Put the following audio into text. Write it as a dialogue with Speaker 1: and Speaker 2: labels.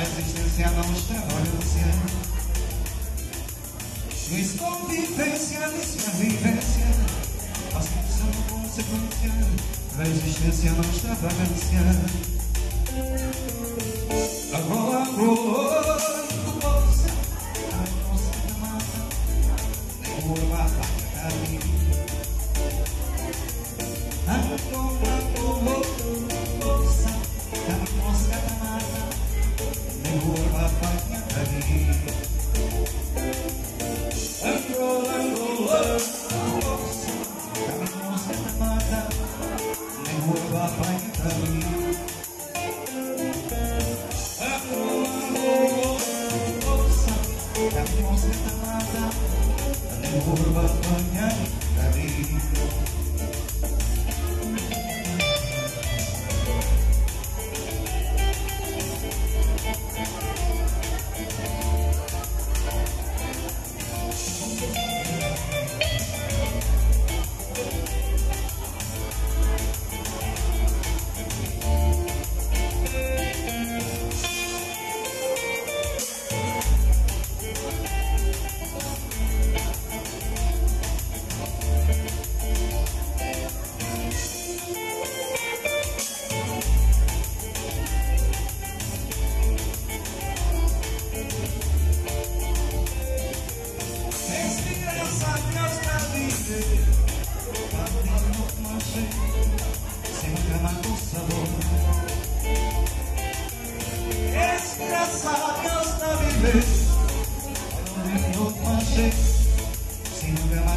Speaker 1: Aziz Luciano Luciano, olha Suas convivências, minha vivência Nós não somos A existência não estava Kurva Panyana